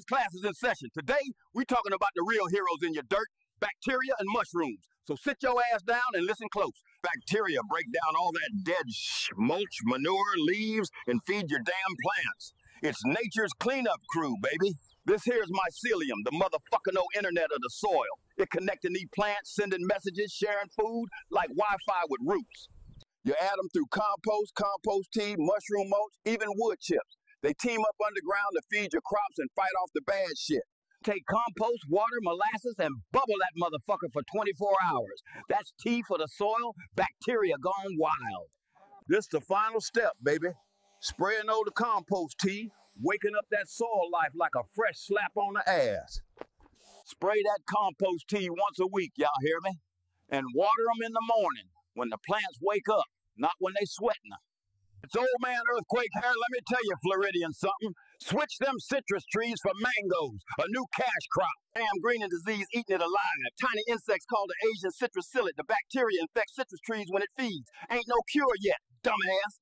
Fellas, class is in session. Today, We're talking about the real heroes in your dirt, bacteria and mushrooms. So sit your ass down and listen close. Bacteria break down all that dead sh- mulch, manure, leaves, and feed your damn plants. It's nature's cleanup crew, baby. This here's mycelium, the motherfucking old internet of the soil. It connecting these plants, sending messages, sharing food like Wi-Fi with roots. You add them through compost, compost tea, mushroom mulch, even wood chips. They team up underground to feed your crops and fight off the bad shit. Take compost, water, molasses, and bubble that motherfucker for 24 hours. That's tea for the soil, bacteria gone wild. This the final step, baby. Spraying over the compost tea, waking up that soil life like a fresh slap on the ass. Spray that compost tea once a week, y'all hear me? And water them in the morning when the plants wake up, not when they sweating. It's old man earthquake here. Let me tell you, Floridian, something. Switch them citrus trees for mangoes, a new cash crop. Damn greening disease eating it alive. Tiny insects called the Asian citrus psyllid. The bacteria infects citrus trees when it feeds. Ain't no cure yet, dumbass.